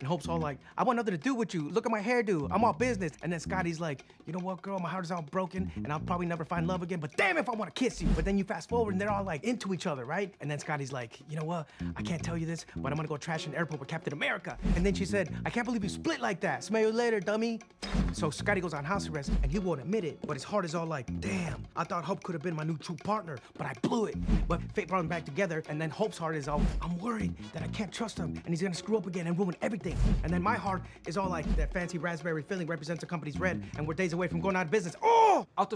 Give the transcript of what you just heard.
And Hope's all like, I want nothing to do with you. Look at my hairdo. I'm all business. And then Scotty's like, you know what, girl? My heart is all broken and I'll probably never find love again. But damn if I want to kiss you. But then you fast forward and they're all like into each other, right? And then Scotty's like, you know what? I can't tell you this, but I'm gonna go trash the airport with Captain America. And then she said, I can't believe you split like that. Smell you later, dummy. So Scotty goes on house arrest and he won't admit it, but his heart is all like, damn, I thought Hope could have been my new true partner, but I blew it. But fate brought them back together, and then Hope's heart is all, I'm worried that I can't trust him and he's gonna screw up again and ruin everything. And then my heart is all like, that fancy raspberry filling represents the company's red, and we're days away from going out of business. Oh! Out of